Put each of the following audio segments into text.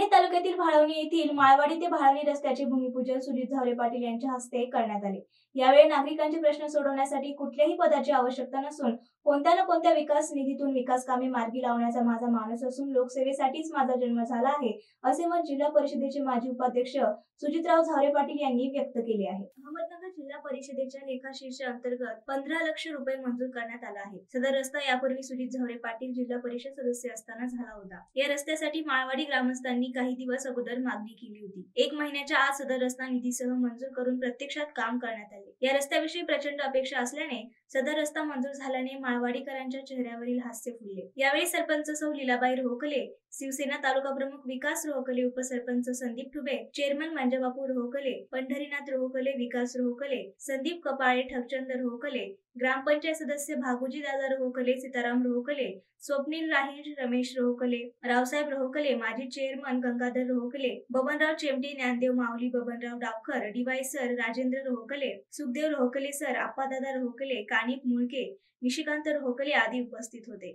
ठाणे तालुक्यातील भाळवणी येथील माळवाडी ते भाळवणी रस्त्याचे भूमिपूजन सुजित झावरे पाटील यांच्या हस्ते करण्यात आले. यावेळी नागरिकांचे प्रश्न सोडवण्यासाठी कुठल्याही पदाची आवश्यकता नसून कोणत्या ना कोणत्या विकास निधीतून विकास कामे मार्गी लावण्याचा माझा मानस असून लोकसेवेसाठीच माझा जन्म झाला आहे असे मत जिल्हा परिषदेचे माजी उपाध्यक्ष सुजितराव झावरे पाटील यांनी व्यक्त केले आहे. अहमदनगर जिल्हा परिषदेच्या लेखाशीर्ष अंतर्गत पंधरा लक्ष रुपये मंजूर करण्यात आला आहे. सदर रस्ता यापूर्वी सुजित झावरे पाटील जिल्हा परिषद सदस्य असताना झाला होता. या रस्त्यासाठी माळवाडी ग्रामस्थांनी यांनी काही दिवस अगोदर मागणी केली होती. एक महिन्याच्या आत सदर रस्ता निधीसह मंजूर करून प्रत्यक्षात काम करण्यात आले. या रस्त्याविषयी प्रचंड अपेक्षा असल्याने सदर रस्ता मंजूर झाल्याने माळवाडीकरांच्या चेहऱ्यावरील हास्य फुलले. यावेळी सरपंच सौ लीलाबाई रोहकले शिवसेना तालुका प्रमुख विकास रोहकले उपसरपंच संदीप ठुबे चेअरमन मंजबापू रोहकले पंढरीनाथ रोहकले विकास रोहकले संदीप कपाळे ठकचंद रोहकले ग्रामपंचायत सदस्य भागुजी दादा रोहकले सीताराम रोहकले स्वप्नील राहीर रमेश रोहकले रावसाहेब रोहकले माजी chairman Chavan Gangadhar Rohakale Babanrao Chemate Dnyandev Mauli Babanrao Dawkar DY sir Rajendra Rohakale Sukhdev Rohakale sir Appadada Rohakale Kanik Mulke Nishikant Rohakale आदी उपस्थित होते.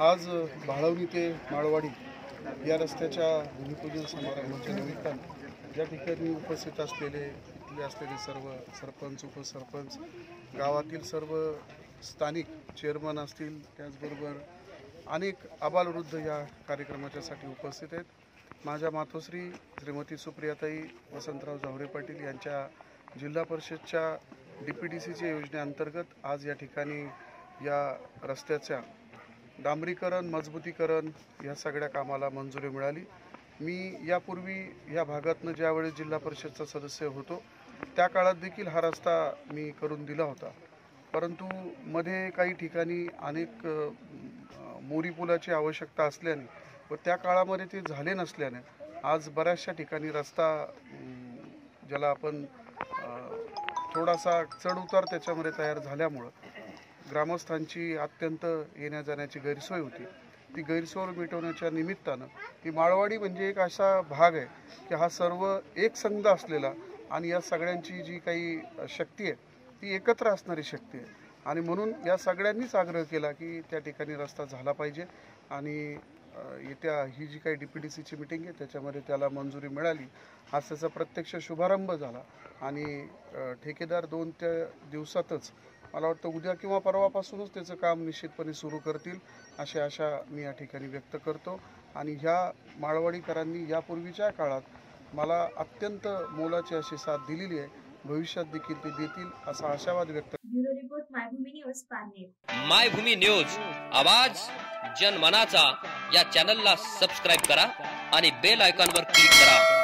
आज भाळवणी ते माळवाडी या रस्त्याच्या भूमिपूजन समारंभाच्या निमित्तानं या ठिकाणी उपस्थित असलेले इथले असलेले सर्व सरपंच उपसरपंच गावातील सर्व स्थानिक चेअरमन असतील त्याचबरोबर अनेक आबालवृद्ध या कार्यक्रमाच्यासाठी उपस्थित आहेत. माझ्या मातोश्री श्रीमती सुप्रियाताई वसंतराव जावरे पाटील यांच्या जिल्हा परिषदच्या डी पी डी सीच्या योजनेअंतर्गत आज या ठिकाणी या रस्त्याच्या डांबरीकरण मजबूतीकरण या सगळ्या कामाला मंजुरी मिळाली. मी यापूर्वी या भागातनं ज्यावेळेस जिल्हा परिषदचा सदस्य होतो त्या काळात देखील हा रस्ता मी करून दिला होता. परंतु मध्ये काही ठिकाणी अनेक मोरी पुलाची आवश्यकता असल्याने व त्या काळामध्ये ते झाले नसल्याने आज बऱ्याचशा ठिकाणी रस्ता ज्याला आपण थोडासा चढउतार त्याच्यामध्ये तयार झाल्यामुळं ग्रामस्थांची अत्यंत येण्या जाण्याची गैरसोय होती. ती गैरसोय मिटवण्याच्या निमित्तानं ही माळवाडी म्हणजे एक असा भाग आहे की हा सर्व एकसंध असलेला आणि या सगळ्यांची जी काही शक्ती आहे ती एकत्र असणारी शक्ती आहे. आणि म्हणून या सगळ्यांनीच आग्रह केला की त्या ठिकाणी रस्ता झाला पाहिजे. आणि येत्या ही जी काही डी पी डी सीची मिटिंग आहे त्याच्यामध्ये त्याला मंजुरी मिळाली. आज त्याचा प्रत्यक्ष शुभारंभ झाला. आणि ठेकेदार दोन त्या दिवसातच मला वाटतं उद्या किंवा परवापासूनच त्याचं काम निश्चितपणे सुरू करतील अशी आशा मी या ठिकाणी व्यक्त करतो. आणि ह्या माळवाडीकरांनी यापूर्वीच्या काळात मला अत्यंत मोलाची अशी साथ दिलेली आहे. भविष्यात देखील ते देतील असा आशावाद व्यक्त न्यूज पारनेर मायभूमी न्यूज आवाज जनमनाचा या चॅनलला सबस्क्राईब करा आणि बेल आयकॉनवर क्लिक करा.